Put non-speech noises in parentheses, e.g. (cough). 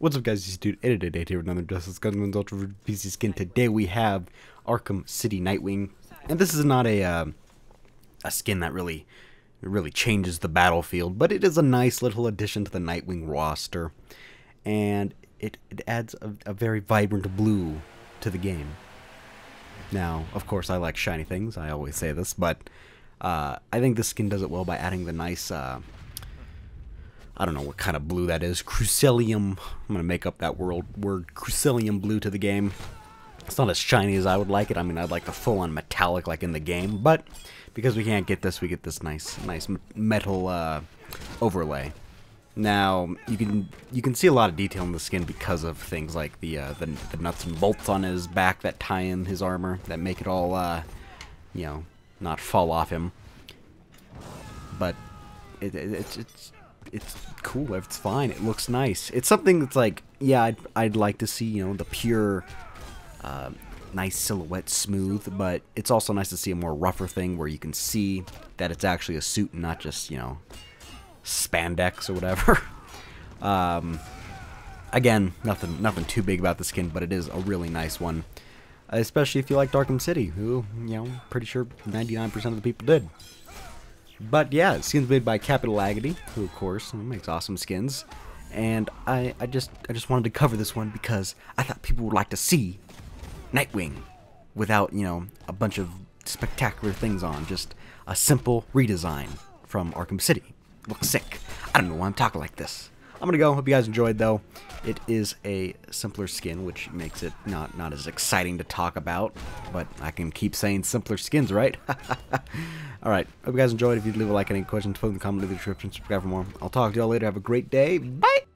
What's up guys, this is Dude Edited here with another Justice Gods Among Us PC skin. Today we have Arkham City Nightwing. And this is not a uh, a skin that really really changes the battlefield, but it is a nice little addition to the Nightwing roster. And it, it adds a, a very vibrant blue to the game. Now, of course, I like shiny things, I always say this, but uh, I think this skin does it well by adding the nice uh, I don't know what kind of blue that is. Crucilium. I'm going to make up that word, word Crucilium blue to the game. It's not as shiny as I would like it. I mean, I'd like the full-on metallic like in the game, but because we can't get this, we get this nice, nice metal uh, overlay. Now you can you can see a lot of detail in the skin because of things like the uh, the, the, nuts and bolts on his back that tie in his armor that make it all uh, you know not fall off him. But it, it, it's it's it's cool. It's fine. It looks nice. It's something that's like, yeah, I'd, I'd like to see, you know, the pure, uh, nice silhouette smooth, but it's also nice to see a more rougher thing where you can see that it's actually a suit and not just, you know, spandex or whatever. (laughs) um, again, nothing, nothing too big about the skin, but it is a really nice one. Especially if you like Arkham City, who, you know, pretty sure 99% of the people did. But yeah, skins made by Capital Agony, who of course makes awesome skins. And I, I just I just wanted to cover this one because I thought people would like to see Nightwing without, you know, a bunch of spectacular things on. Just a simple redesign from Arkham City. Looks sick. I don't know why I'm talking like this. I'm gonna go. Hope you guys enjoyed though. It is a simpler skin, which makes it not not as exciting to talk about. But I can keep saying simpler skins, right? (laughs) All right. Hope you guys enjoyed. If you'd leave a like, any questions, put in the comment, leave the description, subscribe for more. I'll talk to y'all later. Have a great day. Bye.